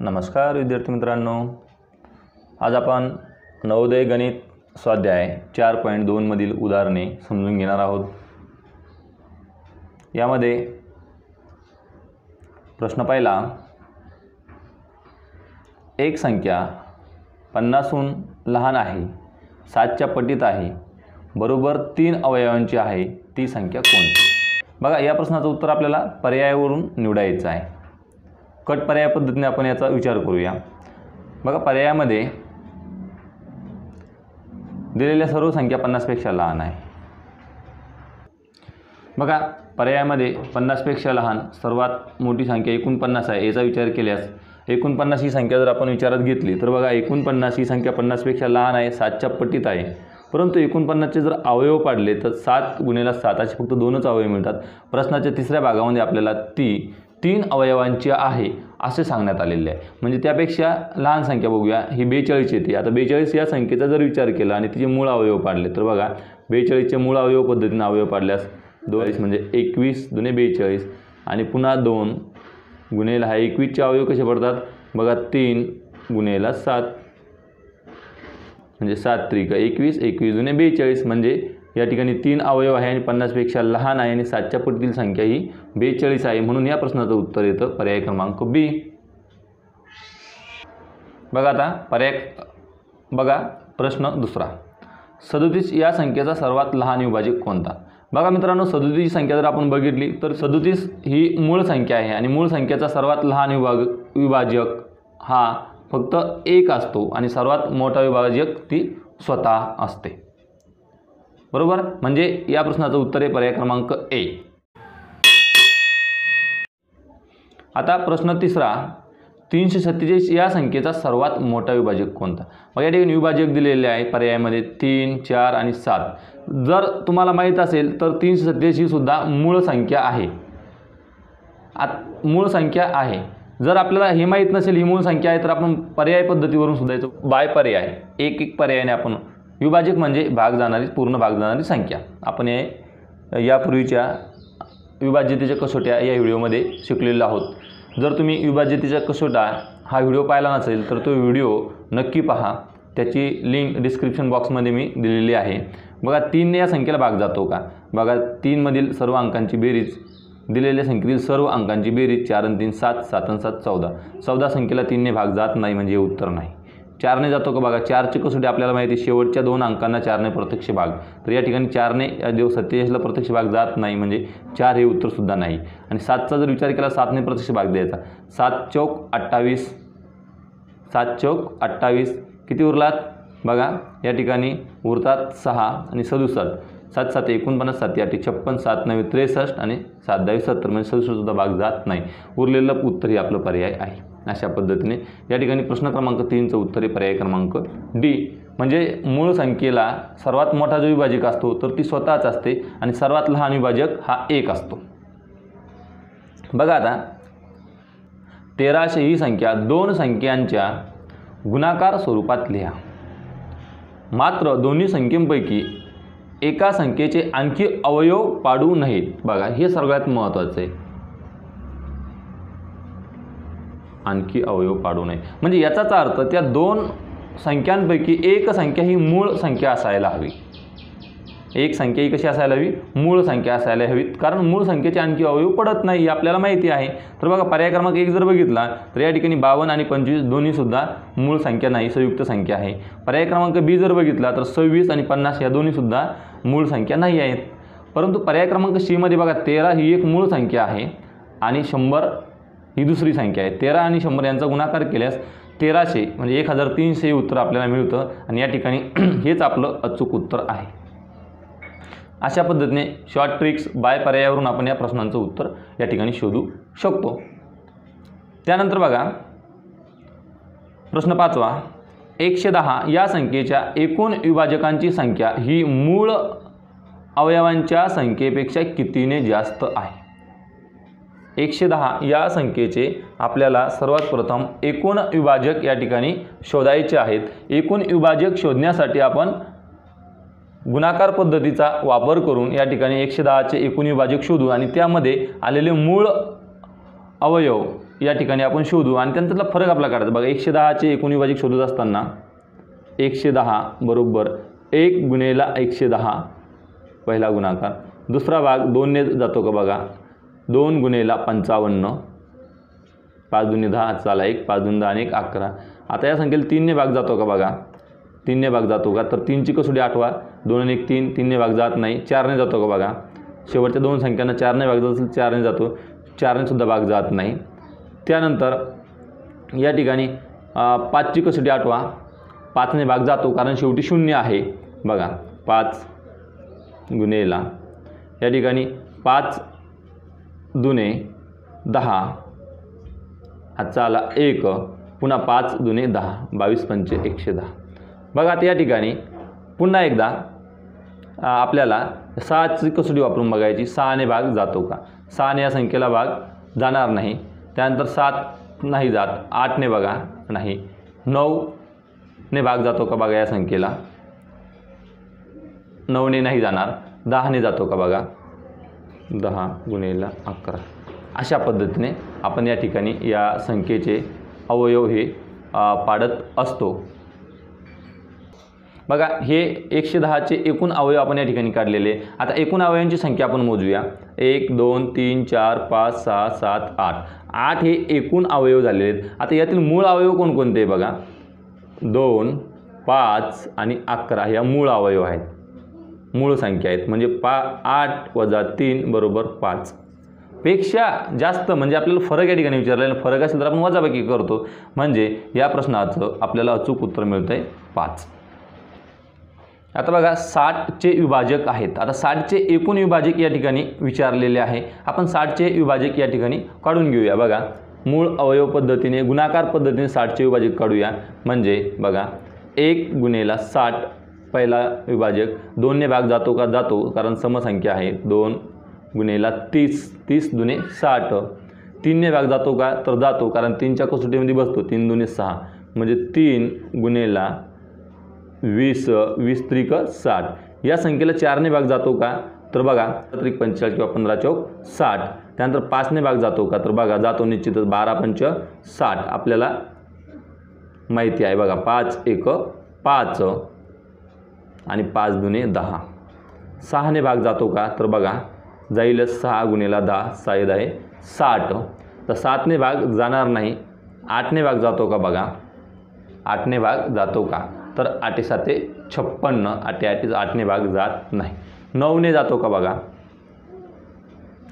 नमस्कार विद्यार्थी मित्रांनो. आज आपण नवोदय गणित स्वाध्याय चार पॉईंट दोनमधील उदाहरणे समजून घेणार आहोत. यामध्ये प्रश्न पहिला एक संख्या पन्नासहून लहान आहे सातच्या पटीत आहे बरोबर तीन अवयवांची आहे ती संख्या कोणती? बघा या प्रश्नाचं उत्तर आपल्याला पर्यायावरून निवडायचं आहे. कट पर्याय पद्धतीने आपण याचा विचार करूया. बघा पर्यायामध्ये दिलेल्या सर्व संख्या पन्नासपेक्षा लहान आहे. बघा पर्यायामध्ये पन्नासपेक्षा लहान सर्वात मोठी संख्या एकोणपन्नास आहे. याचा विचार केल्यास एकोणपन्नास ही संख्या जर आपण विचारात घेतली तर बघा एकोणपन्नास ही संख्या पन्नासपेक्षा लहान आहे सातच्या पटीत आहे. परंतु एकोणपन्नासचे जर अवयव पाडले तर सात गुन्हेला सात असे फक्त दोनच अवयव मिळतात. प्रश्नाच्या तिसऱ्या भागामध्ये आपल्याला ती तीन अवयवांची आहे असे सांगण्यात आलेले आहे. म्हणजे त्यापेक्षा लहान संख्या बघूया. ही बेचाळीस येते. आता बेचाळीस या संख्येचा जर विचार केला आणि तिचे मूळ अवयव पाडले तर बघा बेचाळीसचे मूळ अवयव पद्धतीने अवयव पाडल्यास दोन म्हणजे एकवीस दुने बेचाळीस आणि पुन्हा दोन गुन्हेला हा एकवीसचे अवयव कसे पडतात? बघा तीन गुन्हेला सात. म्हणजे सात त्रिक एकवीस एकवीस जुने बेचाळीस म्हणजे या ठिकाणी तीन अवयव आहे आणि पन्नासपेक्षा लहान आहे आणि सातच्या पटीतील संख्या ही बेचाळीस आहे. म्हणून या प्रश्नाचं उत्तर येतं पर्याय क्रमांक बी. बघा आता पर्याय बघा प्रश्न दुसरा. सदोतीस या संख्येचा सर्वात लहान विभाजक कोणता? बघा मित्रांनो सदोतीसची संख्या जर आपण बघितली तर सदोतीस ही मूळ संख्या आहे आणि मूळ संख्येचा सर्वात लहान विभाग विभाजक हा फक्त एक असतो आणि सर्वात मोठा विभाजक ती स्वतः असते. बरोबर? म्हणजे या प्रश्नाचं उत्तर आहे पर्याय क्रमांक ए. आता प्रश्न तिसरा तीनशे सत्तेचाळीस या संख्येचा सर्वात मोठा विभाजक कोणता? मग या ठिकाणी विभाजक दिलेले आहे पर्यायामध्ये तीन चार आणि सात. जर तुम्हाला माहीत असेल तर तीनशे सत्तेचाळीस ही सुद्धा मूळ संख्या आहे. आत मूळ संख्या आहे. जर आपल्याला हे माहीत नसेल ही मूळ संख्या आहे तर आपण पर्याय पद्धतीवरून सुद्धा याचं बाय पर्याय एक एक पर्यायाने आपण विभाजक म्हणजे भाग जाणारी पूर्ण भाग जाणारी संख्या. आपण हे यापूर्वीच्या विभाज्यतेच्या कसोट्या या व्हिडिओमध्ये शिकलेलो आहोत. जर तुम्ही विभाज्यतेच्या कसोटा हा व्हिडिओ पाहिला नसेल तर तो व्हिडिओ नक्की पहा. त्याची लिंक डिस्क्रिप्शन बॉक्समध्ये मी दिलेली आहे. बघा तीनने या संख्येला भाग जातो का? बघा तीनमधील सर्व अंकांची बेरीज दिलेल्या संख्येतील सर्व अंकांची बेरीज चार आणि तीन सात सात आणि सात चौदा. चौदा संख्येला तीनने भाग जात नाही म्हणजे हे उत्तर नाही. चारने जातो का बघा? चारची कसोटी आपल्याला माहिती आहे शेवटच्या दोन अंकांना चारने प्रत्यक्ष भाग. तर या ठिकाणी चारने या देव सत्तेचाळीसला प्रत्यक्ष भाग जात नाही म्हणजे चार हे उत्तरसुद्धा नाही. आणि सातचा जर विचार केला सातने प्रत्यक्ष भाग द्यायचा. सात चौक अठ्ठावीस सात चौक अठ्ठावीस किती उरलात? बघा या ठिकाणी उरतात सहा आणि सदुसष्ट. सात सात एकोणपन्नास सात आठ छप्पन सात नव्वे त्रेसष्ट आणि सात दहावी सत्तर म्हणजे सदुसष्टसुद्धा भाग जात नाही. उरलेलं उत्तर हे आपलं पर्याय आहे. अशा पद्धतीने या ठिकाणी प्रश्न क्रमांक तीनचं उत्तर आहे पर्याय क्रमांक डी. म्हणजे मूळ संख्येला सर्वात मोठा जो विभाजक असतो तर ती स्वतःच असते आणि सर्वात लहान विभाजक हा एक असतो. बघा आता. तेराशे ही संख्या दोन संख्यांच्या गुणाकार स्वरूपात लिहा. मात्र दोन्ही संख्येपैकी एका संख्येचे आणखी अवयव पाडू नयेत. बघा हे सगळ्यात महत्त्वाचं. आहे आणखी अवयव पाडू नये म्हणजे याचाच अर्थ त्या दोन संख्यांपैकी एक संख्या ही मूळ संख्या असायला हवी. एक संख्या ही कशी असायला हवी? मूळ संख्या असायला हवीत. कारण मूळ संख्येचे आणखी अवयव पडत नाही हे आपल्याला माहिती आहे. तर बघा पर्याय क्रमांक एक जर बघितला तर या ठिकाणी बावन्न आणि पंचवीस दोन्हीसुद्धा मूळ संख्या नाही संयुक्त संख्या आहे. पर्याय क्रमांक बी जर बघितला तर सव्वीस आणि पन्नास या दोन्हीसुद्धा मूळ संख्या नाही आहेत. परंतु पर्याय क्रमांक सीमध्ये बघा तेरा ही एक मूळ संख्या आहे आणि शंभर ही दुसरी संख्या आहे. तेरा आणि शंभर यांचा गुणाकार केल्यास तेराशे म्हणजे एक हजार तीनशे उत्तर आपल्याला मिळतं आणि या ठिकाणी हेच आपलं अचूक उत्तर आहे. अशा पद्धतीने शॉर्ट ट्रिक्स बाय पर्यायावरून आपण या प्रश्नांचं उत्तर या ठिकाणी शोधू शकतो. त्यानंतर बघा प्रश्न पाचवा. एकशे दहा या संख्येच्या एकूण विभाजकांची संख्या ही मूळ अवयवांच्या संख्येपेक्षा कितीने जास्त आहे? एकशे दहा या संख्येचे आपल्याला सर्वात प्रथम एकूण विभाजक या ठिकाणी शोधायचे आहेत. एकूण विभाजक शोधण्यासाठी आपण गुणाकार पद्धतीचा वापर करून या ठिकाणी एकशे दहाचे एकूण विभाजक शोधू आणि त्यामध्ये आलेले मूळ अवयव या ठिकाणी आपण शोधू. आणि त्यांच्यातला फरक आपला काढायचा. बघा एकशे दहाचे एकूण विभाजक शोधत असताना एकशे दहा बरोबर एक गुन्हेला एकशे दहा पहिला गुणाकार. दुसरा भाग दोनने जातो का बघा? दोन गुन्हेला पंचावन्न पाच दुने दहा चाला एक पाच दोन दहा आणि एक अकरा. आता या संख्येला तीनने भाग जातो का बघा? तीनने भाग जातो का? तर तीनची कसोटी आठवा. दोन आणि एक तीन. तीनने भाग जात नाही. चारने जातो का बघा? शेवटच्या दोन संख्यांना चारने भाग जात असेल चारने जातो. चारने सुद्धा भाग जात नाही. त्यानंतर या ठिकाणी पाचची कसोटी आठवा पाचने भाग जातो कारण शेवटी शून्य आहे. बघा पाच गुन्हेला या ठिकाणी पाच दुने दहा हातचा आला एक पुन्हा पाच दुने दहा बावीस पंचे एकशे दहा. बघा आता या ठिकाणी पुन्हा एकदा आपल्याला सहाची कसोटी वापरून बघायची सहाने भाग जातो का? सहाने या संख्येला भाग जाणार नाही. त्यानंतर सात नाही जात आठने बघा नाही. नऊने भाग जातो का बघा या संख्येला? नऊने नाही जाणार दहाने जातो का बघा? दहा गुणेला अकरा. अशा पद्धतीने आपण या ठिकाणी या संख्येचे अवयव हे पाडत असतो. बघा हे एकशे दहाचे एकूण अवयव आपण या ठिकाणी काढलेले. आता एकूण अवयवांची संख्या आपण मोजूया. एक दोन तीन चार पाच सहा सात आठ. आठ हे एकूण अवयव झालेले आहेत. आता यातील मूळ अवयव कोणकोणते आहे बघा? दोन पाच आणि अकरा ह्या मूळ अवयव आहेत. मूळ संख्या आहेत. म्हणजे पा आठ वजा तीन बरोबर पाच. पेक्षा जास्त म्हणजे आपल्याला फरक या ठिकाणी विचारलेला आहे. फरक असेल तर आपण वजाबाकी करतो. म्हणजे या प्रश्नाचं आपल्याला अचूक उत्तर मिळतं आहे पाच. आता बघा साठचे विभाजक आहेत. आता साठचे एकूण विभाजक या ठिकाणी विचारलेले आहे. आपण साठचे विभाजक या ठिकाणी काढून घेऊया. बघा मूळ अवयव पद्धतीने गुणाकार पद्धतीने साठचे विभाजक काढूया. म्हणजे बघा एक गुन्हेला साठ पहिला विभाजक दोनने भाग जातो का? जातो कारण समसंख्या आहे. दोन गुन्हेला तीस तीस दुने साठ. तीनने भाग जातो का? तर जातो कारण तीनच्या कसोटीमध्ये बसतो. तीन दुने सहा. म्हणजे तीन गुन्हेला वीस वीस त्रिक साठ. या संख्येला चारने भाग जातो का? तर बघा त्रिक पंचेचाळीस किंवा पंधरा चौक साठ. त्यानंतर पाचने भाग जातो का? तर बघा जातो निश्चितच बारा पंच साठ. आपल्याला माहिती आहे बघा पाच एक पाच आणि पाच दुने दहा. सहाने भाग जातो का? तर बघा जाईल सहा गुणेला दहा साईद आहे साठ. तर सातने भाग जाणार नाही. आठने भाग जातो का बघा? आठने भाग जातो का? तर आठे साते छप्पन्न आठे आठे आठने भाग जात नाही. नऊने जातो का बघा?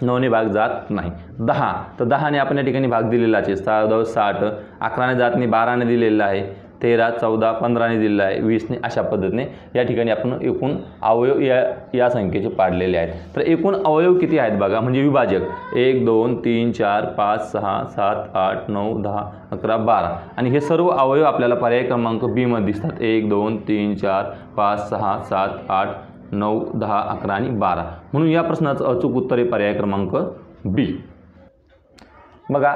नऊने भाग जात नाही. दहा. तर दहाने आपण या ठिकाणी भाग दिलेलाच आहे. सहा दहा साठ. अकराने जात नाही बाराने दिलेला आहे. तेरा चौदा पंधराने दिलेला आहे वीसने अशा पद्धतीने या ठिकाणी आपण एकूण अवयव या या संख्येचे पाडलेले आहेत. तर एकूण अवयव किती आहेत बघा? म्हणजे विभाजक. एक दोन तीन चार पाच सहा सात आठ नऊ दहा अकरा बारा. आणि हे सर्व अवयव आपल्याला पर्याय क्रमांक बीमध्ये दिसतात. एक दोन तीन चार पाच सहा सात आठ नऊ दहा अकरा आणि बारा. म्हणून या प्रश्नाचं अचूक उत्तर आहे पर्याय क्रमांक बी बघा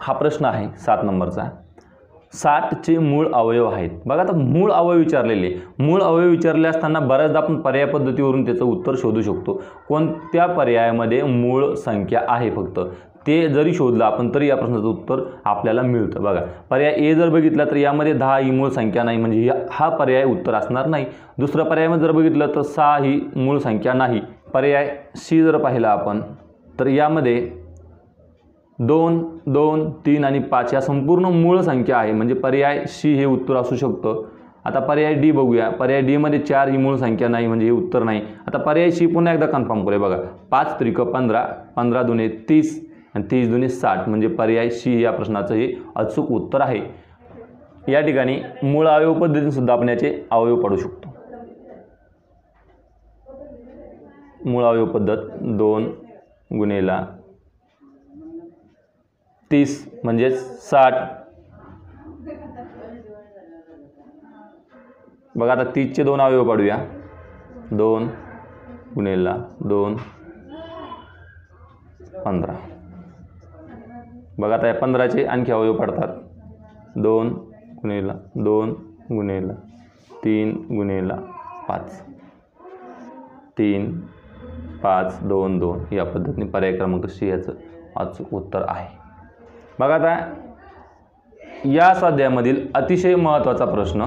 हा प्रश्न आहे सात नंबरचा. साठचे मूळ अवयव आहेत. बघा आता मूळ अवयव विचारलेले. मूळ अवयव विचारले असताना बऱ्याचदा आपण पर्याय पद्धतीवरून त्याचं उत्तर शोधू शकतो. कोणत्या पर्यायामध्ये मूळ संख्या आहे फक्त? ते जरी शोधलं आपण तरी या प्रश्नाचं उत्तर आपल्याला मिळतं. बघा पर्याय ए जर बघितला तर यामध्ये दहा ही मूळ संख्या नाही म्हणजे या हा पर्याय उत्तर असणार नाही. दुसरा पर्यायामध्ये जर बघितलं तर सहा ही मूळ संख्या नाही. पर्याय सी जर पाहिला आपण तर यामध्ये दोन दोन तीन आणि पाच या संपूर्ण मूळ संख्या आहे. म्हणजे पर्याय सी हे उत्तर असू शकतं. आता पर्याय डी बघूया. पर्याय डीमध्ये चार ही मूळ संख्या नाही म्हणजे हे उत्तर नाही. आता पर्याय सी पुन्हा एकदा कन्फर्म करूया. बघा पाच त्रिक पंधरा पंधरा दुने तीस आणि तीस दुने साठ. म्हणजे पर्याय सी या प्रश्नाचं हे अचूक उत्तर आहे. या ठिकाणी मूळ अवयव पद्धतीनेसुद्धा आपण याचे अवयव पाडू शकतो. मूळ अवयव पद्धत दोन गुन्हेला तीस म्हणजेच साठ. बघा आता तीसचे दोन अवयव पाडूया. दोन गुन्हेला दोन पंधरा. बघा आता या पंधराचे आणखी अवयव पडतात. दोन गुन्हेला दोन गुन्हेला तीन गुन्हेला पाच. तीन पाच दोन दोन या पद्धतीने पर्याय क्रमांक सी याचं अचूक उत्तर आहे. बघा आता या स्वाध्यायामधील अतिशय महत्त्वाचा प्रश्न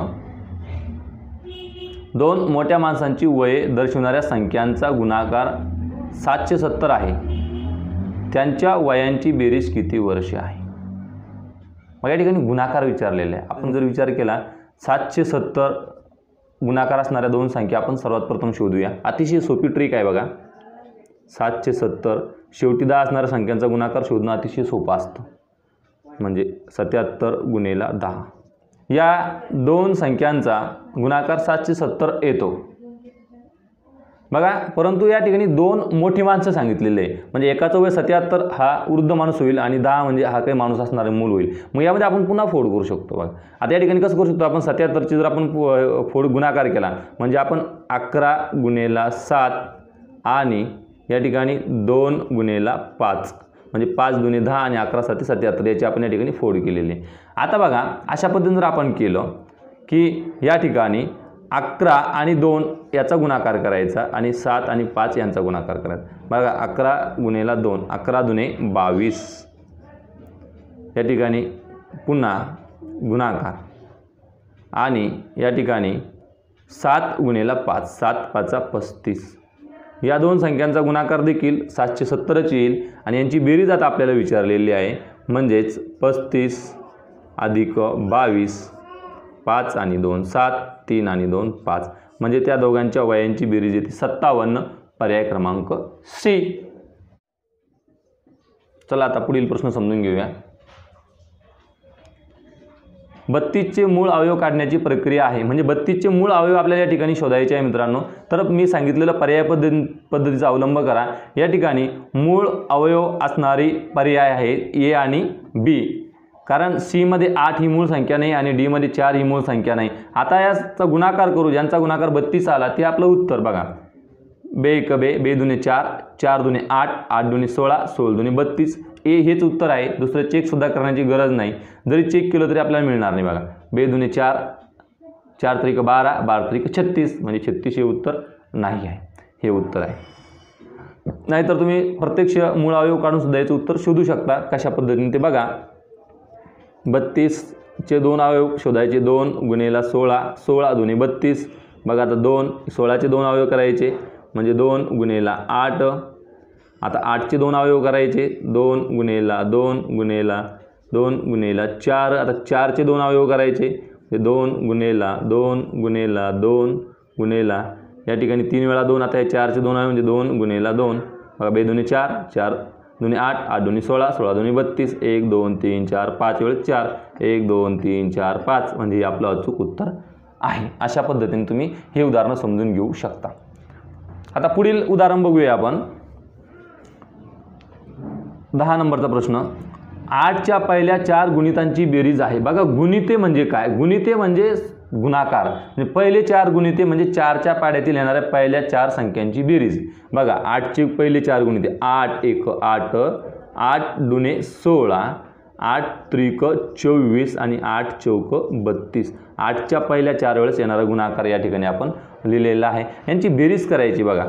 दोन मोठ्या माणसांची वये दर्शवणाऱ्या संख्यांचा गुणाकार सातशे सत्तर आहे. त्यांच्या वयांची बेरीज किती वर्षे आहे? मग या ठिकाणी गुणाकार विचारलेला आहे. आपण जर विचार केला सातशे सत्तर गुणाकार असणाऱ्या दोन संख्या आपण सर्वात प्रथम शोधूया. अतिशय सोपी ट्रिक आहे बघा. सातशे सत्तर शेवटी दहा असणाऱ्या संख्यांचा गुणाकार शोधणं अतिशय सोपं असतं. म्हणजे सत्याहत्तर गुणेला दहा. या दोन संख्यांचा गुणाकार सातशे सत्तर येतो. बघा परंतु या ठिकाणी दोन मोठी माणसं सांगितलेली आहे. म्हणजे एकाचं वय सत्याहत्तर हा वृद्ध माणूस होईल आणि दहा म्हणजे हा काही माणूस असणारे मूल होईल. मग यामध्ये आपण पुन्हा फोड करू शकतो बघा. आता या ठिकाणी कसं करू शकतो आपण? सत्याहत्तरची जर आपण फोड गुणाकार केला म्हणजे आपण अकरा गुणेला सात आणि या ठिकाणी दोन गुणेला पाच. म्हणजे पाच दुने दहा आणि अकरा साती सत्याहत्तर याची आपण या ठिकाणी फोड केलेली आहे. आता बघा अशा पद्धतीने जर आपण केलं की या ठिकाणी अकरा आणि दोन याचा गुणाकार करायचा आणि सात आणि पाच यांचा गुणाकार करायचा. बघा अकरा गुणेला दोन अकरा दुने बावीस. या ठिकाणी पुन्हा गुणाकार. आणि या ठिकाणी सात गुणेला पाच सात पाचा पस्तीस. या दोन संख्यांचा गुणाकार देखील सातशे सत्तरच येईल आणि यांची बेरीज आता आपल्याला विचारलेली आहे. म्हणजेच पस्तीस अधिक बावीस पाच आणि दोन सात तीन आणि दोन पाच. म्हणजे त्या दोघांच्या वयांची बेरीज येते सत्तावन्न पर्याय क्रमांक सी. चला आता पुढील प्रश्न समजून घेऊया. बत्तीसचे मूळ अवयव काढण्याची प्रक्रिया आहे. म्हणजे बत्तीसचे मूळ अवयव आपल्याला या ठिकाणी शोधायचे आहे मित्रांनो. तर मी सांगितलेलं पर्याय पद्धती पद्धतीचा अवलंब करा. या ठिकाणी मूळ अवयव असणारी पर्याय आहे ए आणि बी. कारण सीमध्ये आठ ही मूळ संख्या नाही आणि डीमध्ये चार ही मूळ संख्या नाही. आता याचा गुणाकार करू. ज्यांचा गुणाकार बत्तीस आला ते आपलं उत्तर बघा. बे एक बे. बे दुने चार चार दुने आठ आठ दुने सोळा सोळ दुने बत्तीस ए हेच उत्तर आहे दुसरं चेकसुद्धा करण्याची गरज नाही. जरी चेक केलं तरी आपल्याला मिळणार नाही बघा. बे दुने चार चार त्रिक बारा बारा त्रिक छत्तीस म्हणजे छत्तीस हे उत्तर नाही आहे. हे उत्तर आहे. नाहीतर तुम्ही प्रत्यक्ष मूळ अवयव काढून सुद्धा याचं उत्तर शोधू शकता. कशा पद्धतीने ते बघा. बत्तीसचे दोन अवयव शोधायचे दोन गुणेला सोळा सोळा दुने बत्तीस. बघा आता दोन सोळाचे दोन अवयव करायचे. म्हणजे दोन गुणेला आठ आता आठचे दोन अवयव करायचे. दोन गुणेला दोन गुणेला दोन गुणेला चार. आता चारचे दोन अवयव करायचे. ते दोन गुणेला दोन गुणेला दोन गुणेला. या ठिकाणी तीन वेळा दोन. आता हे चारचे दोन अवयव म्हणजे दोन गुणेला दोन. बघा बे दोन्ही चार चार दोन्ही आठ आठ दोन्ही सोळा सोळा दोन्ही बत्तीस एक दोन तीन चार पाच. वेळेस चार. एक दोन तीन चार पाच म्हणजे हे आपलं अचूक उत्तर आहे. अशा पद्धतीने तुम्ही हे उदाहरणं समजून घेऊ शकता. आता पुढील उदाहरण बघूया आपण. दहा नंबरचा प्रश्न. आठच्या पहिल्या चार गुणितांची बेरीज आहे. बघा गुणिते म्हणजे काय? गुणिते म्हणजे गुणाकार. म्हणजे पहिले चार गुणिते म्हणजे चारच्या पाड्यातील येणाऱ्या पहिल्या चार संख्यांची बेरीज. बघा आठचे पहिले चार गुणिते. आठ एक आठ आठ दुने सोळा आठ त्रिक चोवीस आणि आठ चौक बत्तीस. आठच्या पहिल्या चार वेळेस येणारा गुणाकार या ठिकाणी आपण लिहिलेला आहे. यांची बेरीज करायची बघा.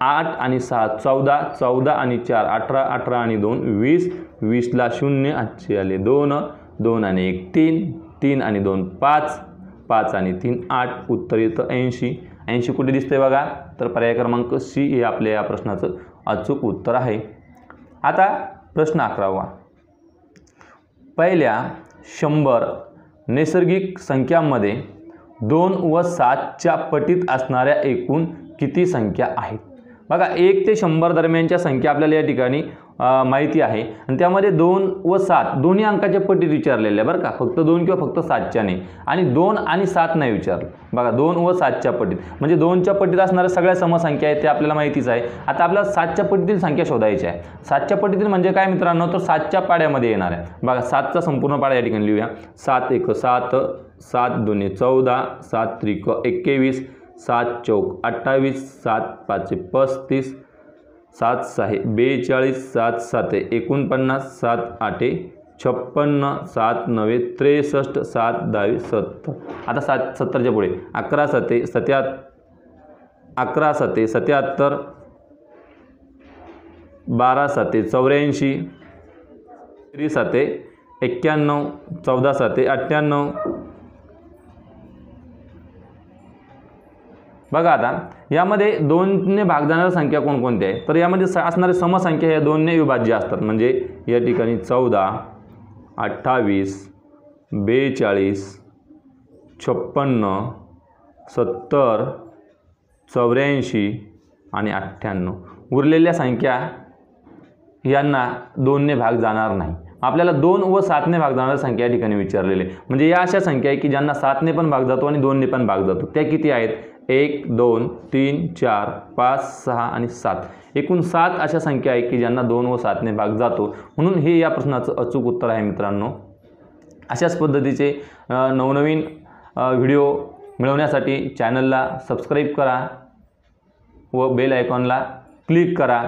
आठ आणि सात चौदा चौदा आणि चार अठरा अठरा आणि दोन वीस वीसला शून्य आजचे आले दोन दोन आणि एक तीन तीन आणि दोन पाच पाच आणि तीन आठ उत्तर येतं ऐंशी. ऐंशी कुठे दिसते बघा? तर पर्याय क्रमांक सी हे आपल्या या प्रश्नाचं अचूक उत्तर आहे. आता प्रश्न अकरावा. पहिल्या शंभर नैसर्गिक संख्यांमध्ये दोन व सातच्या पटीत असणाऱ्या एकूण किती संख्या आहेत? बघा एक ते शंभर दरम्यानच्या संख्या आपल्याला या ठिकाणी माहिती आहे. आणि त्यामध्ये दोन व सात दोन्ही अंकाच्या पटीत विचारलेल्या बरं का. फक्त दोन किंवा फक्त सातच्या नाही. आणि दोन आणि सात नाही विचारलं. बघा दोन व सातच्या पटीत. म्हणजे दोनच्या पटीत असणाऱ्या सगळ्या समसंख्या आहेत ते आपल्याला माहितीच आहे. आता आपल्याला सातच्या पटीतील संख्या शोधायची आहे. सातच्या पटीतील म्हणजे काय मित्रांनो? तर सातच्या पाड्यामध्ये येणार आहे. बघा सातचा संपूर्ण पाड्या या ठिकाणी लिहूया. सात एक सात सात दोन्ही चौदा सात त्रिक एक्केवीस सात चौक अठ्ठावीस सात पाचशे पस्तीस सात सहा बेचाळीस सात साते एकोणपन्नास सात आठे छप्पन्न सात नवे त्रेसष्ट सात दहावी सत्तर. आता सात सत्तरच्या पुढे. अकरा सते सत्या अकरा सते सत्याहत्तर बारा साते चौऱ्याऐंशी त्रिसाते एक्क्याण्णव चौदा साते अठ्ठ्याण्णव बघा आता यामध्ये दोनने भाग जाणाऱ्या संख्या कोणकोणत्या आहे तर यामध्ये स असणारे समसंख्या ह्या दोनने विभाज्य असतात. म्हणजे या ठिकाणी चौदा अठ्ठावीस बेचाळीस छप्पन्न सत्तर चौऱ्याऐंशी आणि अठ्ठ्याण्णव. उरलेल्या संख्या यांना दोनने भाग जाणार नाही. आपल्याला दोन व सातने भाग जाणाऱ्या संख्या या ठिकाणी विचारलेले आहे. म्हणजे या अशा संख्या आहे की ज्यांना सातने पण भाग जातो आणि दोनने पण भाग जातो. त्या किती आहेत? एक दोन तीन चार पाच सहा आणि सात. एकूण सात अशा संख्या आहेत की ज्यांना दोन व सातने भाग जातो. म्हणून हे या प्रश्नाचं अचूक उत्तर आहे मित्रांनो. अशाच पद्धतीचे नवनवीन व्हिडिओ मिळवण्यासाठी चॅनलला सबस्क्राईब करा व बेल आयकॉनला क्लिक करा.